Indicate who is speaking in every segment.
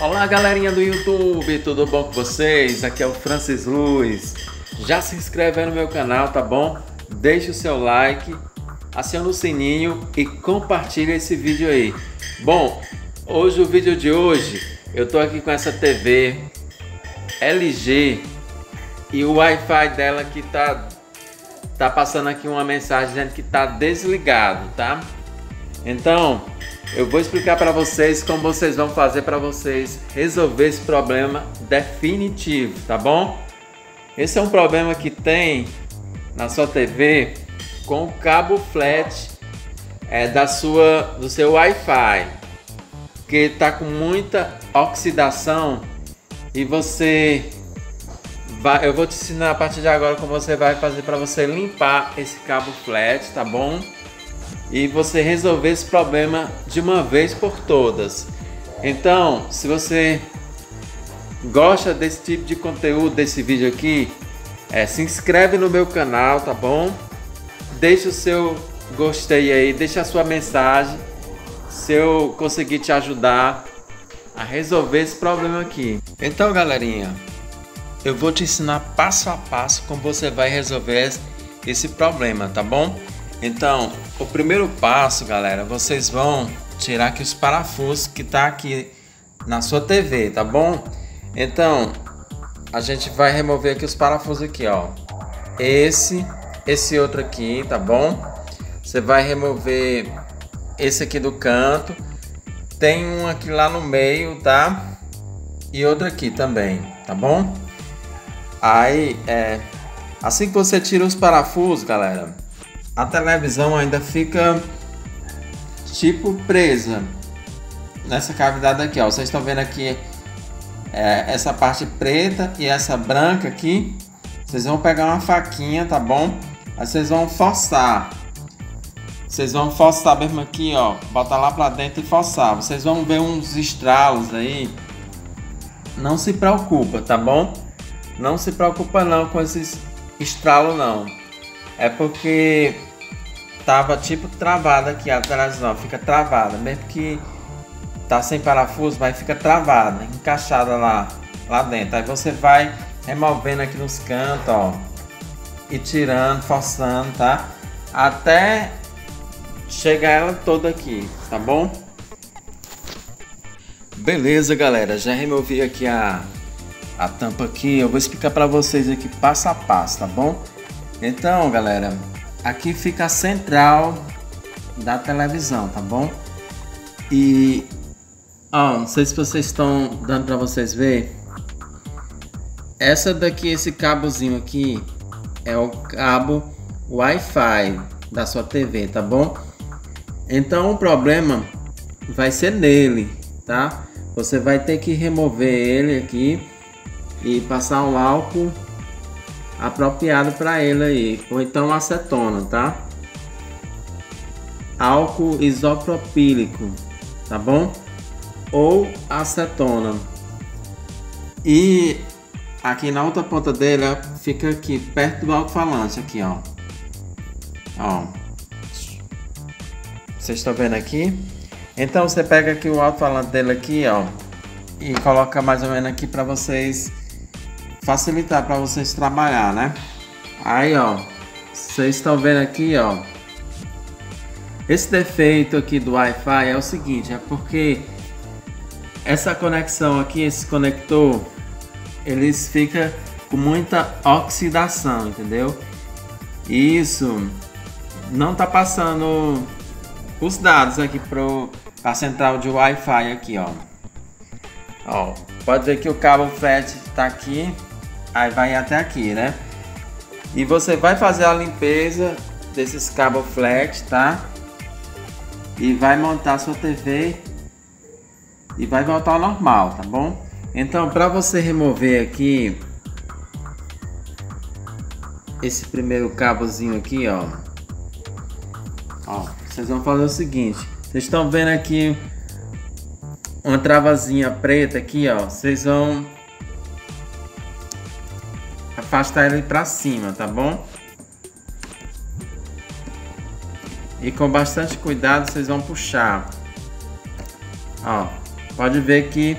Speaker 1: Olá galerinha do YouTube, tudo bom com vocês? Aqui é o Francis Luz. Já se inscreve aí no meu canal, tá bom? Deixe o seu like, aciona o sininho e compartilha esse vídeo aí. Bom, hoje o vídeo de hoje eu tô aqui com essa TV LG e o Wi-Fi dela que tá tá passando aqui uma mensagem dizendo que tá desligado, tá? Então, eu vou explicar para vocês como vocês vão fazer para vocês resolver esse problema definitivo, tá bom? Esse é um problema que tem na sua TV com o cabo flat é, da sua, do seu Wi-Fi, que está com muita oxidação e você vai, eu vou te ensinar a partir de agora como você vai fazer para você limpar esse cabo flat, tá bom? E você resolver esse problema de uma vez por todas. Então, se você gosta desse tipo de conteúdo desse vídeo aqui, é, se inscreve no meu canal, tá bom? Deixa o seu gostei aí, deixa a sua mensagem, se eu conseguir te ajudar a resolver esse problema aqui. Então, galerinha, eu vou te ensinar passo a passo como você vai resolver esse problema, tá bom? Então, o primeiro passo, galera, vocês vão tirar aqui os parafusos que tá aqui na sua TV, tá bom? Então, a gente vai remover aqui os parafusos aqui, ó. Esse, esse outro aqui, tá bom? Você vai remover esse aqui do canto. Tem um aqui lá no meio, tá? E outro aqui também, tá bom? Aí, é... Assim que você tira os parafusos, galera, a televisão ainda fica tipo presa nessa cavidade aqui, ó. Vocês estão vendo aqui é, essa parte preta e essa branca aqui. Vocês vão pegar uma faquinha, tá bom? Aí vocês vão forçar. Vocês vão forçar mesmo aqui, ó. Botar lá pra dentro e forçar. Vocês vão ver uns estralos aí. Não se preocupa, tá bom? Não se preocupa não com esses estralos não. É porque tava tipo travada aqui a televisão, fica travada, mesmo que tá sem parafuso, mas fica travada, encaixada lá, lá dentro. Aí você vai removendo aqui nos cantos, ó, e tirando, forçando, tá? Até chegar ela toda aqui, tá bom? Beleza, galera, já removi aqui a, a tampa aqui, eu vou explicar para vocês aqui passo a passo, tá bom? Então, galera, aqui fica a central da televisão, tá bom? E ó, não sei se vocês estão dando para vocês ver. Essa daqui, esse cabozinho aqui é o cabo Wi-Fi da sua TV, tá bom? Então o problema vai ser nele, tá? Você vai ter que remover ele aqui e passar um álcool apropriado para ele aí, ou então acetona, tá? Álcool isopropílico, tá bom? Ou acetona. E aqui na outra ponta dele fica aqui perto do alto-falante aqui, ó. Ó. Vocês estão vendo aqui? Então você pega aqui o alto-falante dele aqui, ó, e coloca mais ou menos aqui para vocês facilitar para vocês trabalhar, né? Aí, ó, vocês estão vendo aqui, ó. Esse defeito aqui do Wi-Fi é o seguinte, é porque essa conexão aqui, esse conector, eles fica com muita oxidação, entendeu? Isso não tá passando os dados aqui pro a central de Wi-Fi aqui, ó. Ó, pode ver que o cabo FET tá aqui aí vai até aqui, né? E você vai fazer a limpeza desses cabos flat, tá? E vai montar sua TV e vai voltar ao normal, tá bom? Então, para você remover aqui esse primeiro cabozinho aqui, ó. Ó, vocês vão fazer o seguinte. Vocês estão vendo aqui uma travazinha preta aqui, ó. Vocês vão afastar ele para cima, tá bom? E com bastante cuidado vocês vão puxar. Ó, pode ver que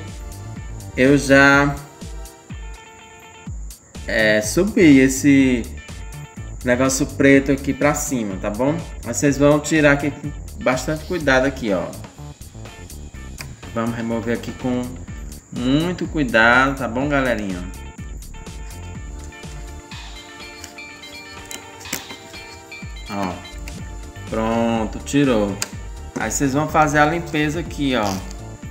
Speaker 1: eu já é, subi esse negócio preto aqui pra cima, tá bom? Mas vocês vão tirar aqui com bastante cuidado aqui, ó. Vamos remover aqui com muito cuidado, tá bom, galerinha? Tirou. Aí vocês vão fazer a limpeza aqui, ó.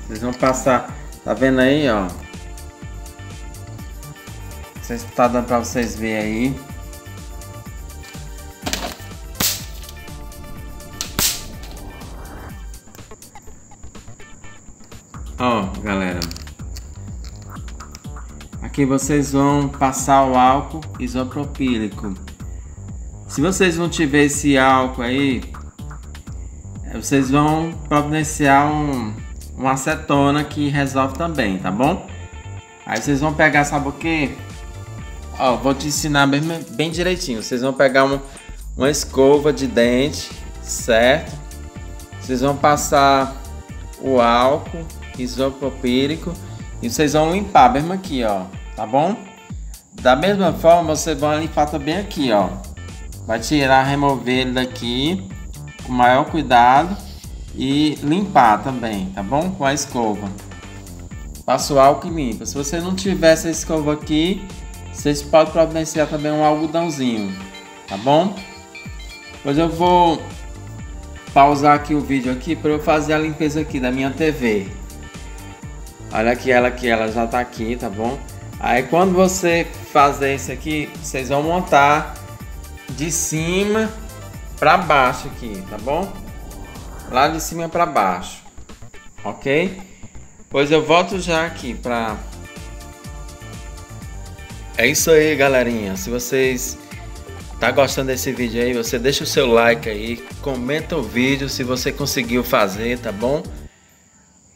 Speaker 1: Vocês vão passar, tá vendo aí, ó? Vocês tá dando para vocês verem aí. Ó, galera. Aqui vocês vão passar o álcool isopropílico. Se vocês não tiver esse álcool aí, vocês vão providenciar um, acetona que resolve também, tá bom? Aí vocês vão pegar, sabe o que? Ó, vou te ensinar bem, bem direitinho. Vocês vão pegar uma, uma escova de dente, certo? Vocês vão passar o álcool isopropílico e vocês vão limpar mesmo aqui, ó, tá bom? Da mesma forma, vocês vão limpar também aqui, ó. Vai tirar, remover ele daqui com maior cuidado e limpar também, tá bom? Com a escova. Passa o álcool e limpa. Se você não tiver essa escova aqui, vocês podem providenciar também um algodãozinho, tá bom? Pois eu vou pausar aqui o vídeo aqui para eu fazer a limpeza aqui da minha TV. Olha aqui ela que ela já tá aqui, tá bom? Aí quando você fazer isso aqui, vocês vão montar de cima para baixo aqui, tá bom? Lá de cima para baixo, ok? Pois eu volto já aqui para. É isso aí, galerinha. Se vocês tá gostando desse vídeo aí, você deixa o seu like aí, comenta o vídeo se você conseguiu fazer, tá bom?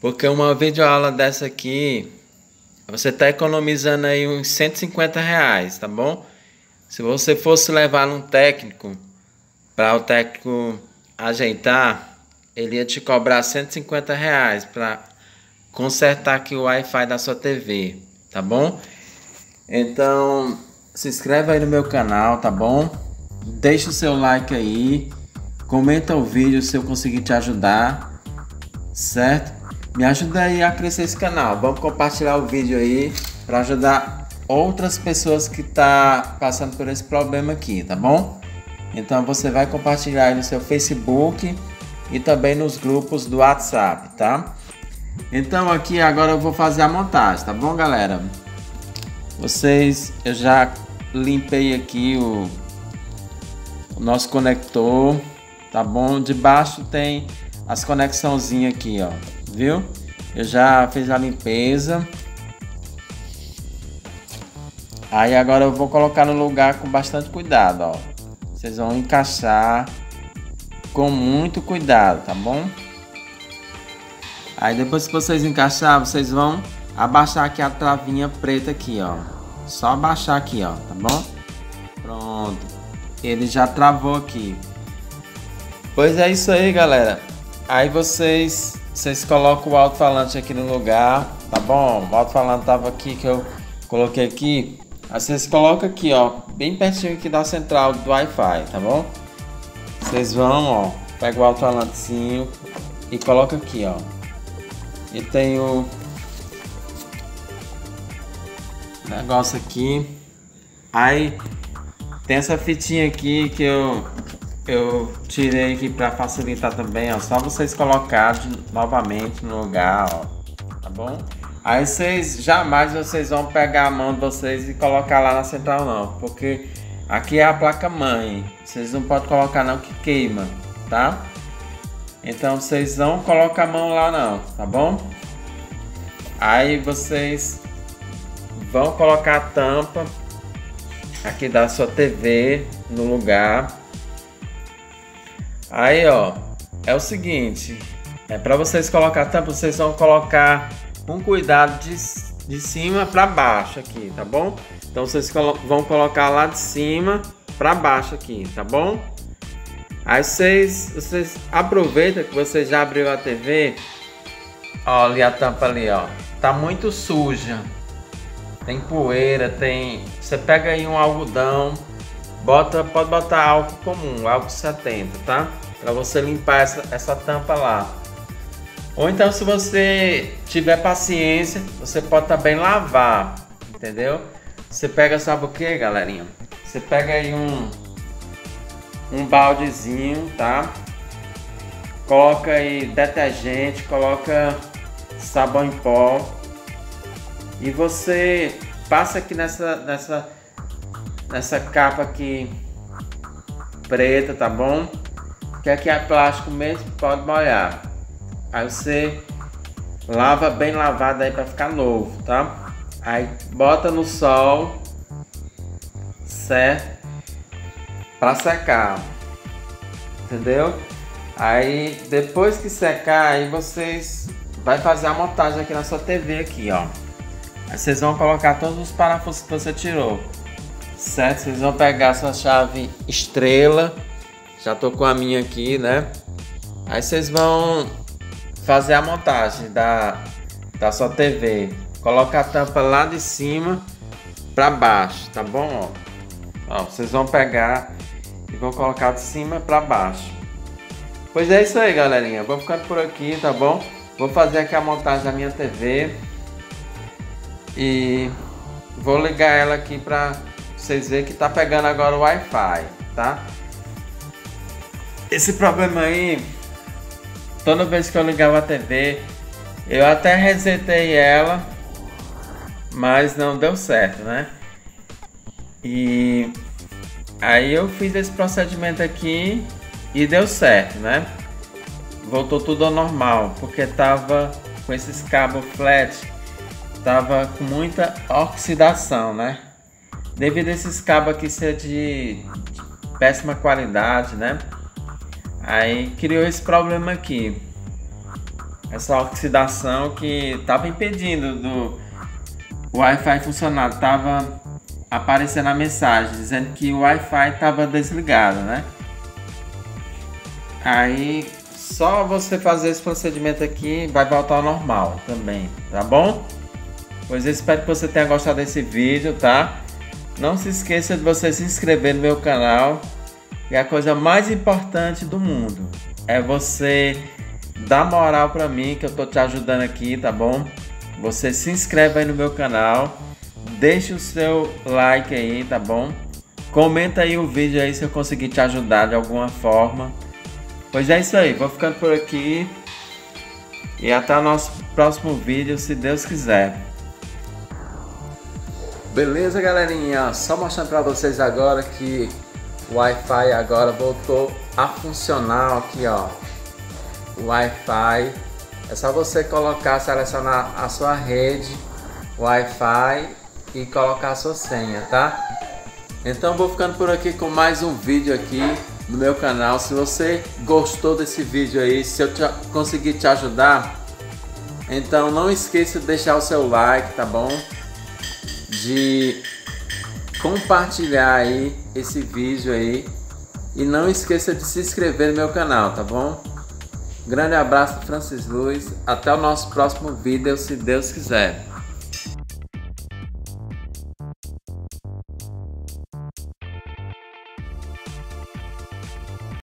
Speaker 1: Porque uma videoaula dessa aqui, você está economizando aí uns 150 reais, tá bom? Se você fosse levar um técnico, para o técnico ajeitar, ele ia te cobrar 150 reais para consertar aqui o Wi-Fi da sua TV, tá bom? Então, se inscreve aí no meu canal, tá bom? Deixa o seu like aí, comenta o vídeo se eu conseguir te ajudar, certo? Me ajuda aí a crescer esse canal. Vamos compartilhar o vídeo aí para ajudar outras pessoas que tá passando por esse problema aqui, tá bom? Então você vai compartilhar aí no seu Facebook e também nos grupos do WhatsApp, tá? Então aqui agora eu vou fazer a montagem, tá bom, galera? Vocês, eu já limpei aqui o, o nosso conector, tá bom? Debaixo tem as conexãozinhas aqui, ó viu? Eu já fiz a limpeza. Aí agora eu vou colocar no lugar com bastante cuidado, ó. Vocês vão encaixar com muito cuidado, tá bom? Aí depois que vocês encaixar, vocês vão abaixar aqui a travinha preta aqui, ó. Só abaixar aqui, ó, tá bom? Pronto. Ele já travou aqui. Pois é isso aí, galera. Aí vocês vocês colocam o alto-falante aqui no lugar, tá bom? O alto-falante tava aqui que eu coloquei aqui. Aí vocês colocam aqui, ó, bem pertinho aqui da central do Wi-Fi, tá bom? Vocês vão, ó, pega o alto-falantezinho e coloca aqui, ó. E tem o negócio aqui. Aí tem essa fitinha aqui que eu eu tirei aqui para facilitar também, ó. Só vocês colocarem novamente no lugar, ó. Tá bom? Aí vocês jamais vocês vão pegar a mão de vocês e colocar lá na central não, porque aqui é a placa mãe. Vocês não podem colocar não que queima, tá? Então vocês não colocam a mão lá não, tá bom? Aí vocês vão colocar a tampa aqui da sua TV no lugar Aí, ó, é o seguinte, é para vocês colocar tampa, vocês vão colocar com cuidado de, de cima para baixo aqui, tá bom? Então vocês colo vão colocar lá de cima para baixo aqui, tá bom? Aí vocês, vocês aproveitam que você já abriu a TV, ali a tampa ali, ó, tá muito suja. Tem poeira, tem. Você pega aí um algodão, bota, pode botar álcool comum, álcool 70, tá? Para você limpar essa, essa tampa lá. Ou então, se você tiver paciência, você pode também lavar, entendeu? Você pega, sabe o que, galerinha? Você pega aí um, um baldezinho, tá? Coloca aí detergente, coloca sabão em pó e você passa aqui nessa nessa nessa capa aqui preta, tá bom? Que aqui é plástico mesmo, pode molhar. Aí você lava bem lavado aí para ficar novo, tá? Aí bota no sol, certo? Para secar, entendeu? Aí depois que secar, aí vocês vai fazer a montagem aqui na sua TV aqui, ó. Aí vocês vão colocar todos os parafusos que você tirou, certo? Vocês vão pegar a sua chave estrela, já tô com a minha aqui, né? Aí vocês vão fazer a montagem da, da sua TV. Coloca a tampa lá de cima para baixo, tá bom? Ó. vocês vão pegar e vão colocar de cima para baixo. Pois é isso aí, galerinha. Vou ficando por aqui, tá bom? Vou fazer aqui a montagem da minha TV. E vou ligar ela aqui para vocês verem que tá pegando agora o Wi-Fi, tá? Esse problema aí, toda vez que eu ligava a TV, eu até resetei ela, mas não deu certo, né? E aí eu fiz esse procedimento aqui e deu certo, né? Voltou tudo ao normal, porque tava com esses cabos flat, tava com muita oxidação, né? Devido a esses cabos aqui ser de péssima qualidade, né? Aí criou esse problema aqui. Essa oxidação que tava impedindo do Wi-Fi funcionar, tava aparecendo a mensagem dizendo que o Wi-Fi tava desligado, né? Aí só você fazer esse procedimento aqui vai voltar ao normal também, tá bom? Pois eu espero que você tenha gostado desse vídeo, tá? Não se esqueça de você se inscrever no meu canal. E a coisa mais importante do mundo é você dar moral pra mim que eu tô te ajudando aqui, tá bom? Você se inscreve aí no meu canal, deixa o seu like aí, tá bom? Comenta aí o vídeo aí se eu conseguir te ajudar de alguma forma. Pois é isso aí, vou ficando por aqui. E até o nosso próximo vídeo, se Deus quiser. Beleza, galerinha? Só mostrando para vocês agora que Wi-Fi agora voltou a funcionar aqui, ó. Wi-Fi. É só você colocar, selecionar a sua rede Wi-Fi e colocar a sua senha, tá? Então vou ficando por aqui com mais um vídeo aqui no meu canal. Se você gostou desse vídeo aí, se eu te, conseguir te ajudar, então não esqueça de deixar o seu like, tá bom? De compartilhar aí esse vídeo aí e não esqueça de se inscrever no meu canal, tá bom? Grande abraço, Francis Luiz. Até o nosso próximo vídeo, se Deus quiser.